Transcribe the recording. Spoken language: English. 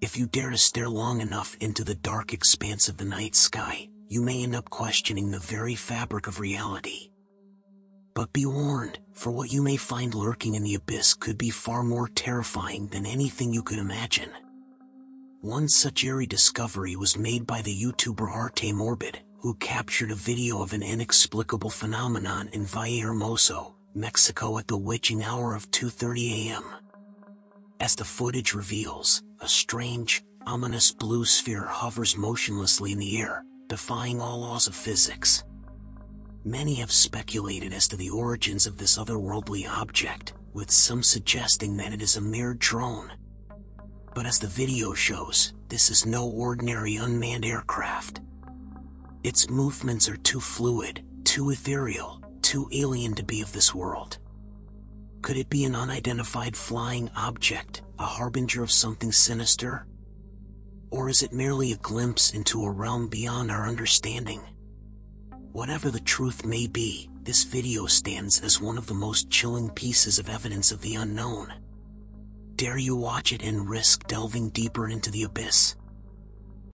If you dare to stare long enough into the dark expanse of the night sky, you may end up questioning the very fabric of reality. But be warned, for what you may find lurking in the abyss could be far more terrifying than anything you could imagine. One such eerie discovery was made by the YouTuber Arte Morbid, who captured a video of an inexplicable phenomenon in Valle Hermoso, Mexico at the witching hour of 2.30 a.m. As the footage reveals, a strange, ominous blue sphere hovers motionlessly in the air, defying all laws of physics. Many have speculated as to the origins of this otherworldly object, with some suggesting that it is a mere drone. But as the video shows, this is no ordinary unmanned aircraft. Its movements are too fluid, too ethereal, too alien to be of this world. Could it be an unidentified flying object, a harbinger of something sinister? Or is it merely a glimpse into a realm beyond our understanding? Whatever the truth may be, this video stands as one of the most chilling pieces of evidence of the unknown. Dare you watch it and risk delving deeper into the abyss?